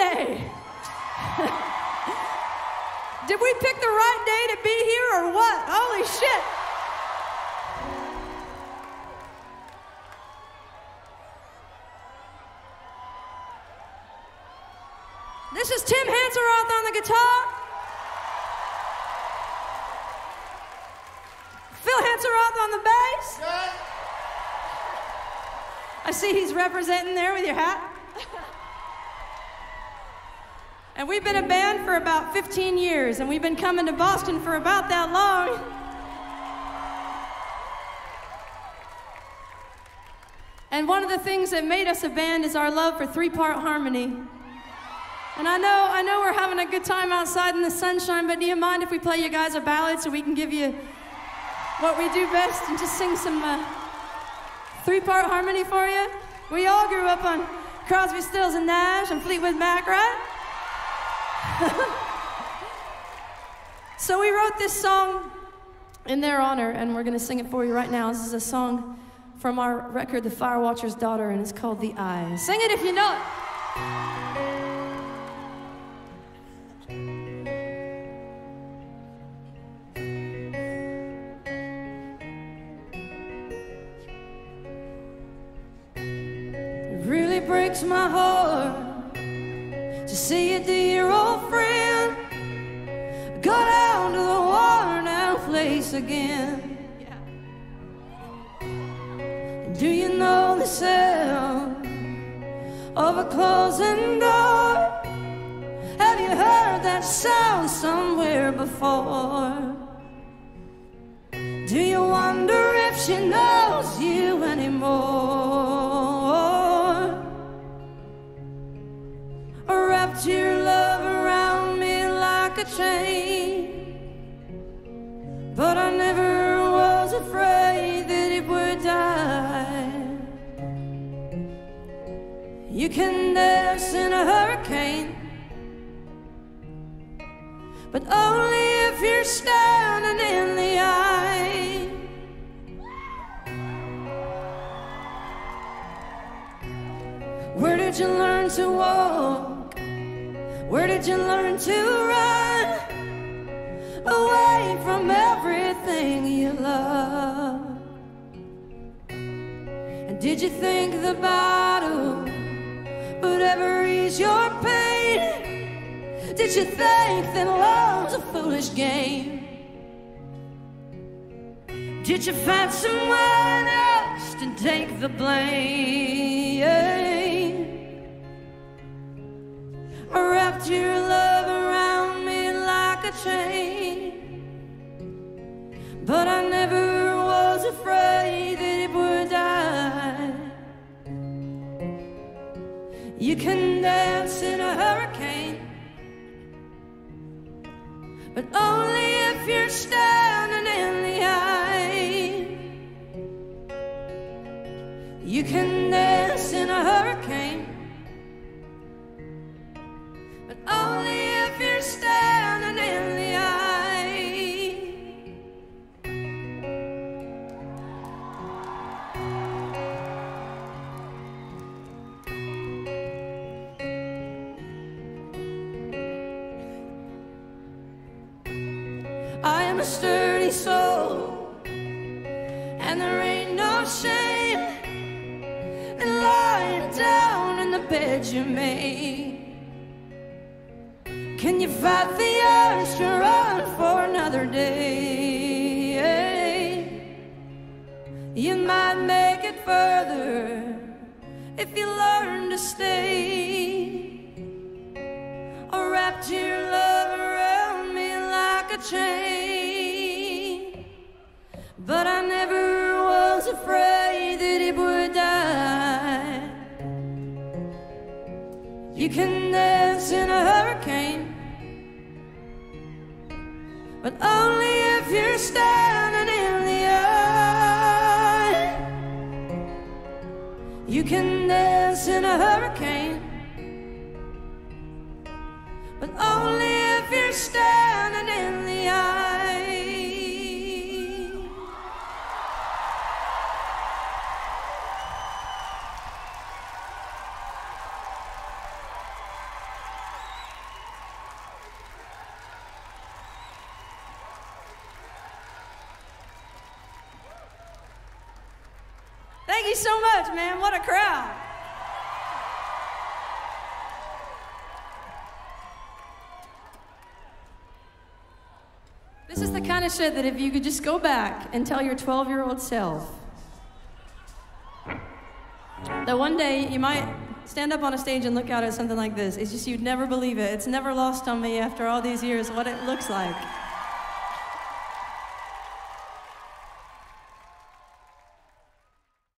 day. Did we pick the right day to be here or what? Holy shit. This is Tim Hanseroth on the guitar. Phil Hanseroth on the bass. I see he's representing there with your hat. And we've been a band for about 15 years, and we've been coming to Boston for about that long. And one of the things that made us a band is our love for three-part harmony. And I know, I know we're having a good time outside in the sunshine, but do you mind if we play you guys a ballad so we can give you what we do best and just sing some uh, three-part harmony for you? We all grew up on Crosby, Stills, and Nash and Fleetwood Mac, right? so we wrote this song in their honor, and we're going to sing it for you right now. This is a song from our record, The Firewatcher's Daughter, and it's called The Eye. Sing it if you know it. Breaks my heart to see a dear old friend go down to the worn out place again. Do you know the sound of a closing door? Have you heard that sound somewhere before? Do you wonder if she knows you anymore? Wrapped your love around me like a chain? But I never was afraid that it would die. You can dance in a hurricane, but only if you're standing in the eye. Where did you learn to walk? Where did you learn to run? Away from everything you love. And did you think the battle would ever ease your pain? Did you think that love's a foolish game? Did you find someone else to take the blame? But I never was afraid that it would die. You can dance in a hurricane, but only if you're standing in the eye. You can dance in a hurricane, a sturdy soul, and there ain't no shame in lying down in the bed you made. Can you fight the urge to run for another day? You might make it further if you learn to stay. Or wrapped your love around me like a chain. Can dance in a hurricane, but only if you're standing in the eye. You can dance in a hurricane, but only if you're standing Thank you so much, man. What a crowd. This is the kind of shit that if you could just go back and tell your 12 year old self that one day you might stand up on a stage and look out at something like this. It's just you'd never believe it. It's never lost on me after all these years what it looks like.